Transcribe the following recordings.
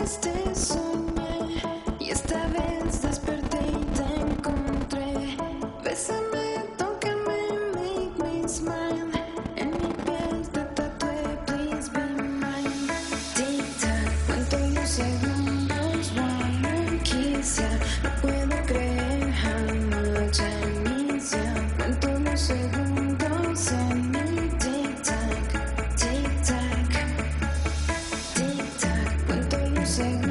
distance. sing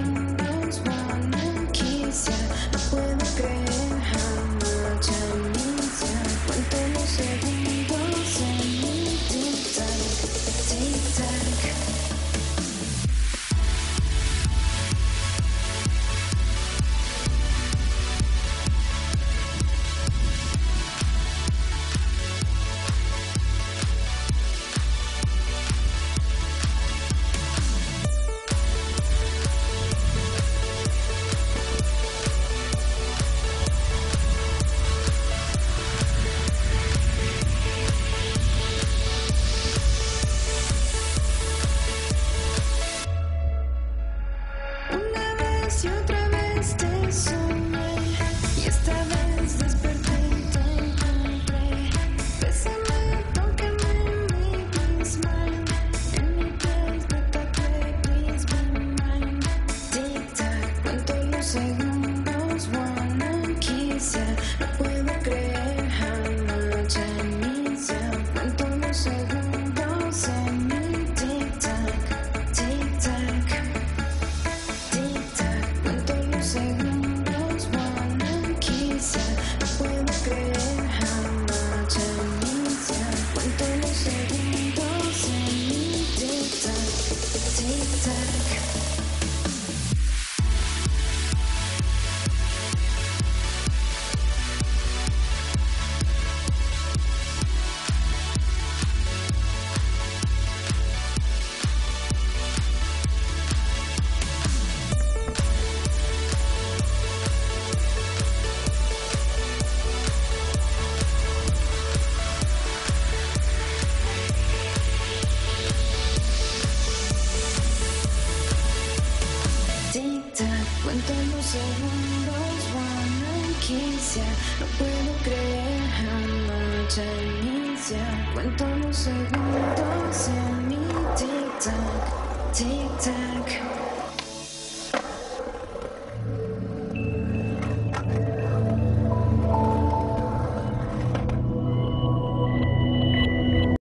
segundos van a 15. No puedo creer jamás ya inicia. Cuento los segundos en mi tic-tac, tic-tac.